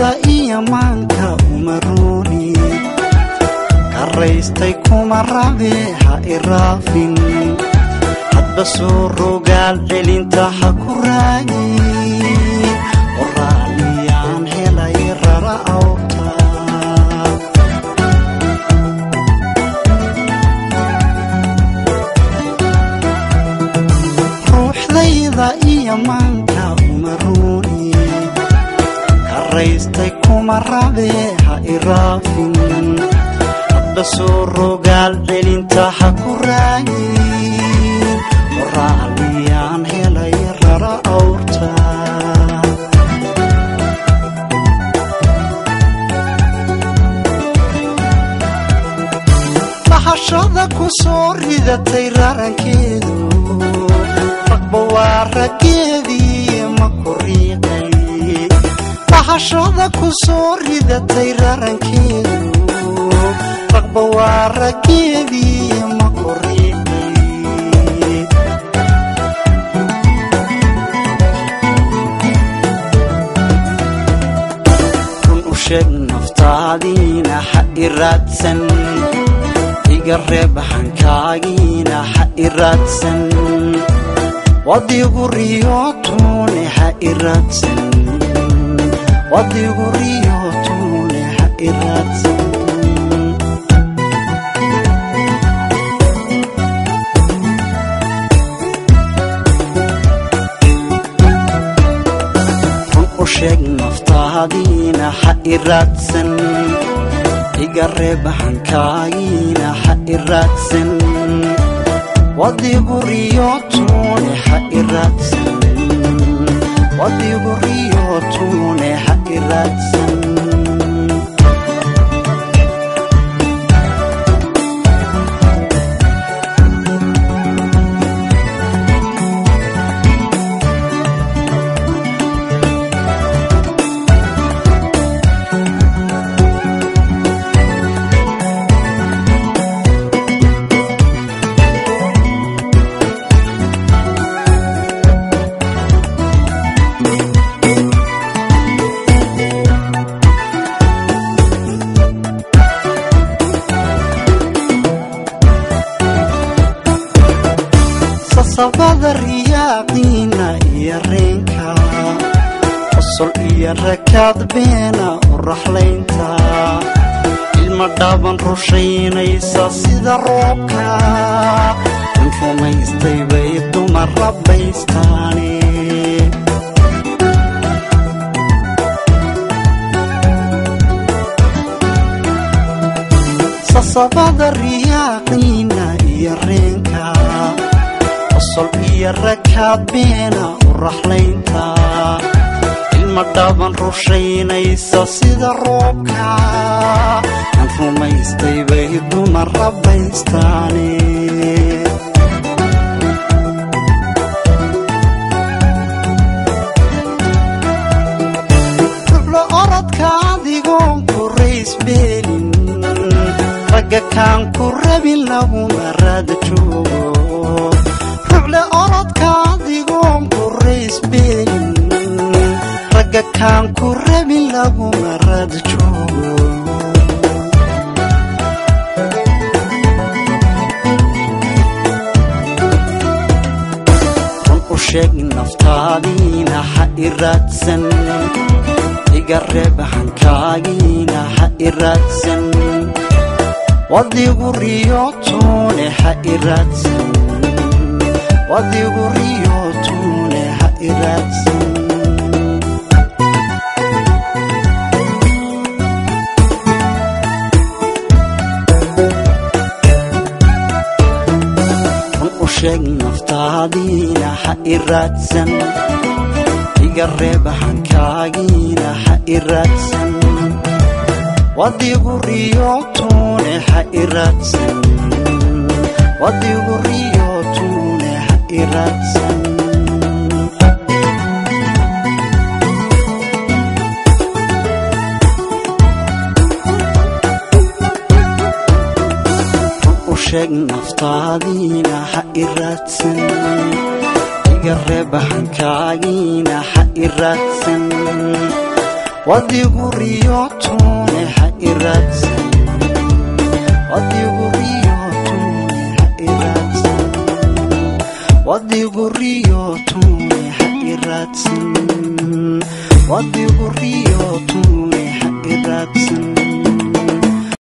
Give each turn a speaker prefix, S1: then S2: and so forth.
S1: maanka umarooni karaystay kuma rabe ha iraafin hadba soo rogaal celinta ha ku raagi qoraaliyaan helay rara awta iyo maanka karaystay kuma rabe ha iraafin hadba soo rogaal celinta ha ku raagi qoraaliyaan helay rara awrta bahashada ku soo ridatay rarankeedu ragba waa raggeedii bahashada ku soo ridatay rarankeedu ragba waa raggeedii ma run u sheeg naftaadiina ha i raadsan iga reeb hankaagiina ha i raadsan wadigu riyootune ha i raadsan wadigu riyootune ha i raadsan run u sheeg naftaadiina ha i raadsan iga reeb hankaagiina ha i raadsan wadigu riyootune ha i raadsan wadigu riyootune ha i raadsan reenka. Qosol iyo rakaad beena u raxlaynta. Ilma rushaynaysa sida roobka in rumaystay bay dumar rabbaystaane sasabada riyaaqiina iyo reenka qosol iyo rakaad beena u raxlaynta. Ilma dhaaban rushaynaysa sida roobka. Aan rumaystay bay dumar raysbeelin ragga kaan ku rabin laguma raada joogo kaan ku rabin laguma raada joogo naftaadiina ha i raadsan iga reeb hankaagiina ha i raadsan. Wadigu riyootune ha i raadsan. Wadigu riyootune ha i sheeg naftaadiina ha i raadsan iga reeb hankaagiina ha i raadsan wadigu riyootune ha i raadsan wadigu riyootune ha i raadsan sheeg naftaadiina ha i raadsan. Iga reeb hankaagiina ha i raadsan. Wadigu riyootune ha ha iraadsan wadigu riyootune ha ha iraadsan